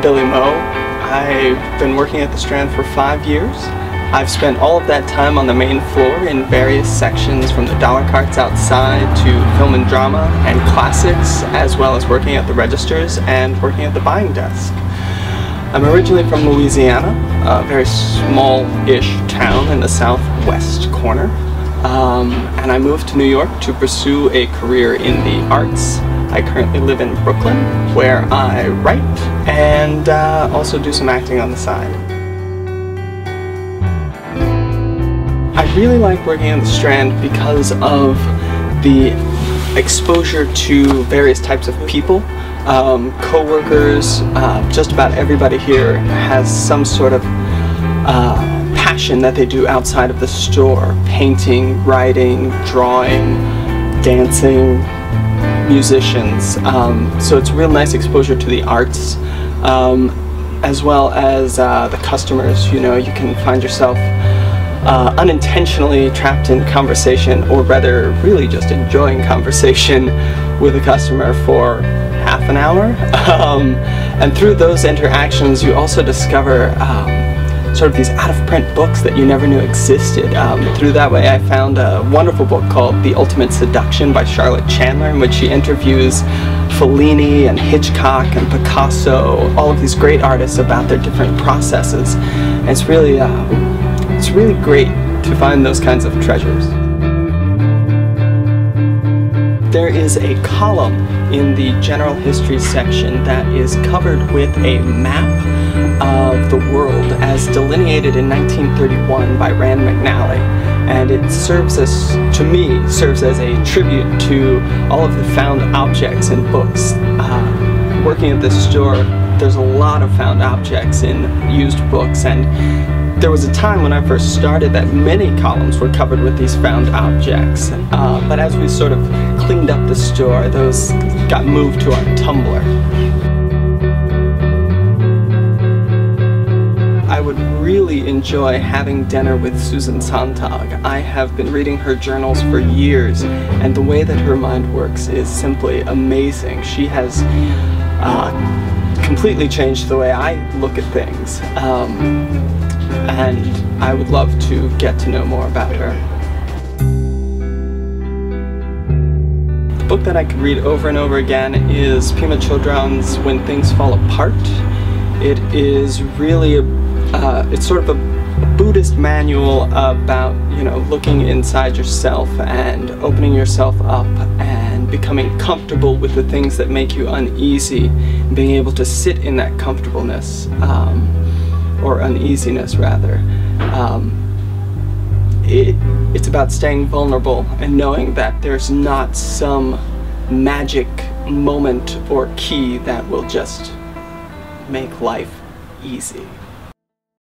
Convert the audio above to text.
Billy Mo. I've been working at the Strand for five years. I've spent all of that time on the main floor in various sections from the dollar carts outside to film and drama and classics, as well as working at the registers and working at the buying desk. I'm originally from Louisiana, a very small-ish town in the southwest corner, um, and I moved to New York to pursue a career in the arts. I currently live in Brooklyn, where I write and uh, also do some acting on the side. I really like working on the Strand because of the exposure to various types of people um, co-workers, uh, just about everybody here has some sort of uh, passion that they do outside of the store. Painting, writing, drawing, dancing, musicians. Um, so it's a real nice exposure to the arts. Um, as well as uh, the customers, you know, you can find yourself uh, unintentionally trapped in conversation, or rather, really just enjoying conversation with a customer for half an hour. Um, and through those interactions, you also discover um, sort of these out-of-print books that you never knew existed. Um, through that way, I found a wonderful book called The Ultimate Seduction by Charlotte Chandler, in which she interviews Fellini and Hitchcock and Picasso, all of these great artists about their different processes. And it's really, uh, it's really great to find those kinds of treasures. There is a column in the general history section that is covered with a map of the world as delineated in 1931 by Rand McNally and it serves as, to me, serves as a tribute to all of the found objects in books. Uh, working at this store, there's a lot of found objects in used books and there was a time when I first started that many columns were covered with these found objects, uh, but as we sort of cleaned up the store, those got moved to our Tumblr. I would really enjoy having dinner with Susan Sontag. I have been reading her journals for years, and the way that her mind works is simply amazing. She has uh, completely changed the way I look at things. Um, and I would love to get to know more about her. The book that I could read over and over again is Pema Chodron's When Things Fall Apart. It is really a, uh, it's sort of a, Buddhist manual about, you know, looking inside yourself and opening yourself up and becoming comfortable with the things that make you uneasy and being able to sit in that comfortableness. Um, or uneasiness rather. Um, it, it's about staying vulnerable and knowing that there's not some magic moment or key that will just make life easy.